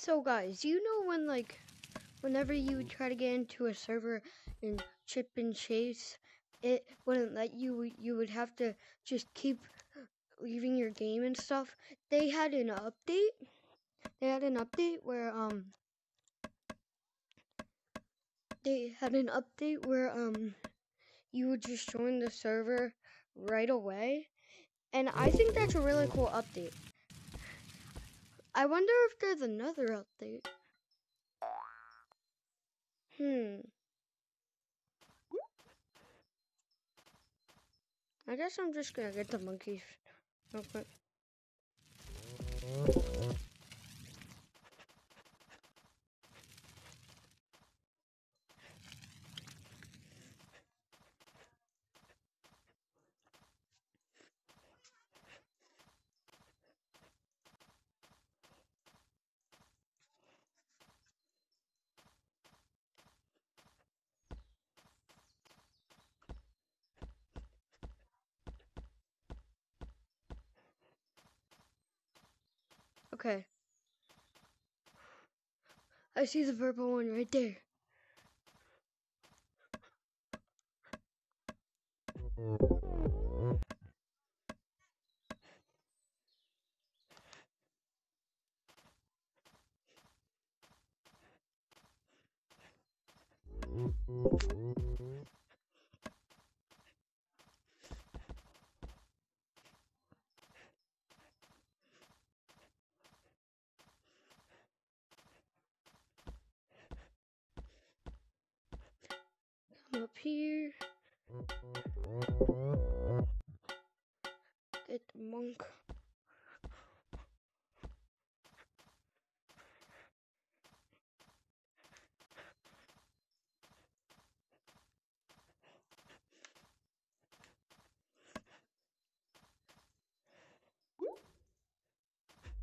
So guys, you know when like whenever you would try to get into a server in chimp and chase, it wouldn't let you you would have to just keep leaving your game and stuff. They had an update. They had an update where um they had an update where um you would just join the server right away. And I think that's a really cool update. I wonder if there's another update. Hmm. I guess I'm just gonna get the monkeys real quick. Okay. I see the purple one right there. here. Get monk.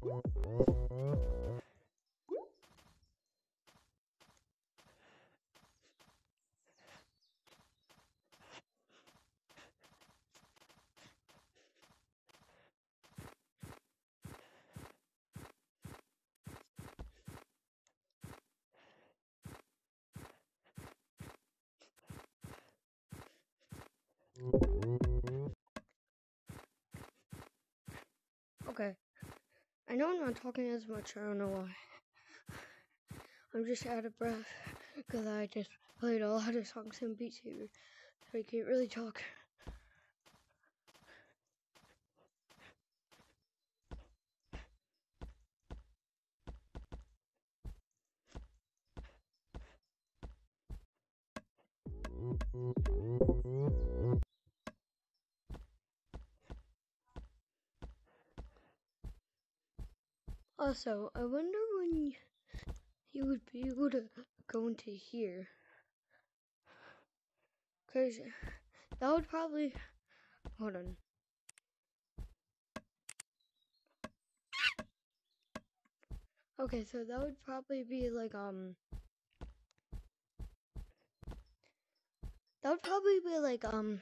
Okay. I know I'm not talking as much. I don't know why. I'm just out of breath because I just played a lot of songs in Beat Saber, so I can't really talk. Also, I wonder when you would be able to go into here. Because that would probably. Hold on. Okay, so that would probably be like, um. That would probably be like, um.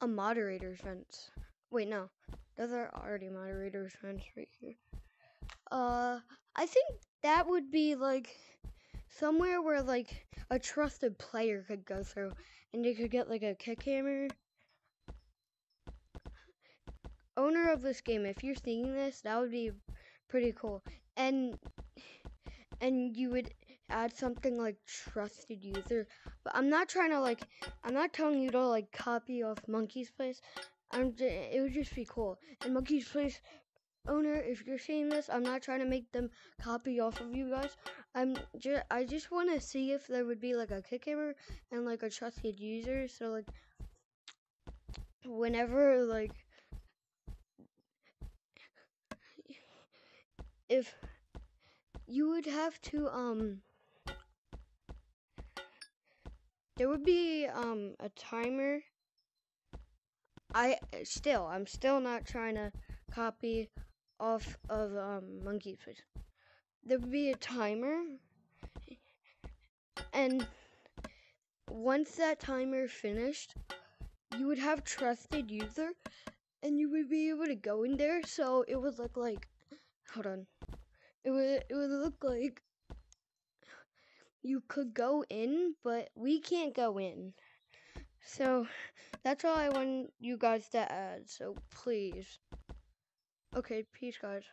A moderator's fence. Wait, no. Those are already moderator's fence right here. Uh, I think that would be like somewhere where like a trusted player could go through and they could get like a kick hammer. Owner of this game, if you're seeing this, that would be pretty cool. And and you would add something like trusted user. But I'm not trying to like I'm not telling you to like copy off Monkey's Place. I'm it would just be cool. And Monkey's Place owner, if you're seeing this, I'm not trying to make them copy off of you guys. I'm just I just want to see if there would be like a kick hammer and like a trusted user. So like whenever like if you would have to um there would be um a timer I still I'm still not trying to copy off of um monkey. There would be a timer and once that timer finished you would have trusted user and you would be able to go in there so it would look like hold on it would it would look like you could go in, but we can't go in. So that's all I want you guys to add. So please. Okay, peace, guys.